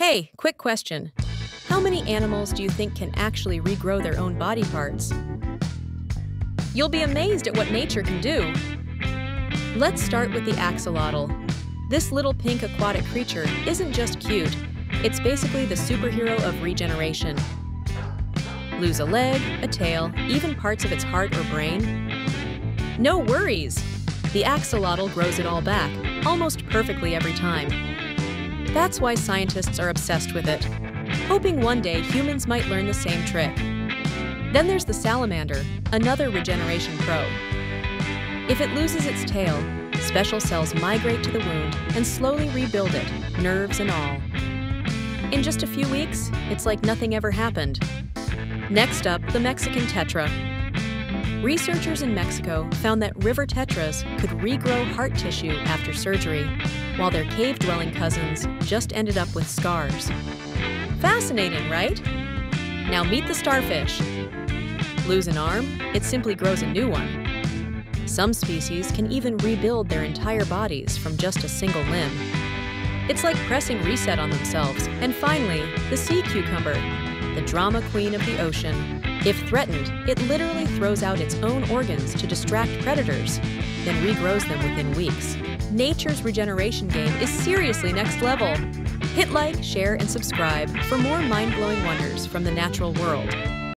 Hey, quick question. How many animals do you think can actually regrow their own body parts? You'll be amazed at what nature can do. Let's start with the axolotl. This little pink aquatic creature isn't just cute, it's basically the superhero of regeneration. Lose a leg, a tail, even parts of its heart or brain? No worries! The axolotl grows it all back, almost perfectly every time. That's why scientists are obsessed with it, hoping one day humans might learn the same trick. Then there's the salamander, another regeneration pro. If it loses its tail, special cells migrate to the wound and slowly rebuild it, nerves and all. In just a few weeks, it's like nothing ever happened. Next up, the Mexican tetra. Researchers in Mexico found that river tetras could regrow heart tissue after surgery, while their cave-dwelling cousins just ended up with scars. Fascinating, right? Now meet the starfish. Lose an arm, it simply grows a new one. Some species can even rebuild their entire bodies from just a single limb. It's like pressing reset on themselves. And finally, the sea cucumber, the drama queen of the ocean. If threatened, it literally throws out its own organs to distract predators, then regrows them within weeks. Nature's regeneration game is seriously next level. Hit like, share, and subscribe for more mind blowing wonders from the natural world.